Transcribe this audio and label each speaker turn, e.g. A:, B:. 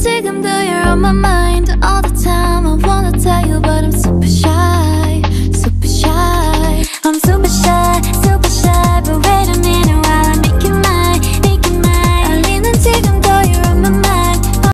A: 지금도